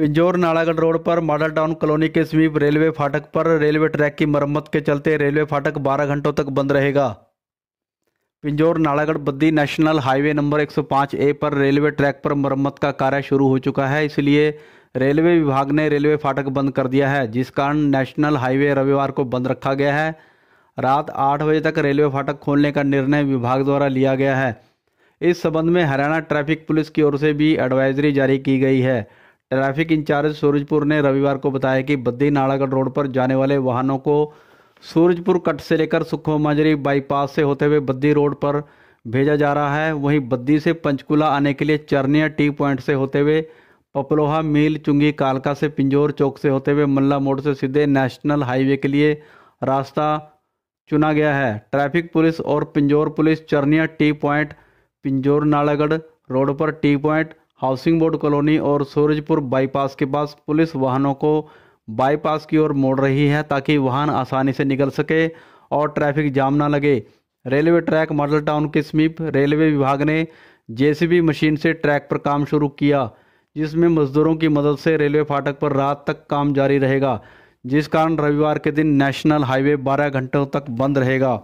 Pinjore Nalagarh road पर model town colony के समीप रेलवे फाटक पर रेलवे ट्रैक की मरम्मत के चलते रेलवे फाटक 12 घंटों तक बंद रहेगा। Pinjore Nalagarh Baddi national highway number 105 A पर रेलवे ट्रैक पर मरम्मत का कार्य शुरू हो चुका है, इसलिए रेलवे विभाग ने रेलवे फाटक बंद कर दिया है, जिस कारण नेशनल हाईवे रविवार को बंद रखा गया है। रात आठ बजे तक रेलवे फाटक खोलने का निर्णय विभाग द्वारा लिया गया है। इस संबंध में हरियाणा ट्रैफ़िक पुलिस की ओर से भी एडवाइजरी जारी की गई है। ट्रैफ़िक इंचार्ज सूरजपुर ने रविवार को बताया कि बद्दी नालागढ़ रोड पर जाने वाले वाहनों को सूरजपुर कट से लेकर सुखो माजरी बाईपास से होते हुए बद्दी रोड पर भेजा जा रहा है। वहीं बद्दी से पंचकुला आने के लिए चरनिया टी पॉइंट से होते हुए पपलोहा, मील, चुंगी, कालका से पिंजौर चौक से होते हुए मल्ला मोड़ से सीधे नेशनल हाईवे के लिए रास्ता चुना गया है। ट्रैफ़िक पुलिस और Pinjore police Charnia T point, Pinjore Nalagarh road पर T point housing board colony और सूरजपुर बाईपास के पास पुलिस वाहनों को बाईपास की ओर मोड़ रही है ताकि वाहन आसानी से निकल सके और ट्रैफ़िक जाम ना लगे। रेलवे ट्रैक मॉडल टाउन के समीप रेलवे विभाग ने जेसीबी मशीन से ट्रैक पर काम शुरू किया, जिसमें मजदूरों की मदद से रेलवे फाटक पर रात तक काम जारी रहेगा, जिस कारण रविवार के दिन नेशनल हाईवे 12 घंटों तक बंद रहेगा।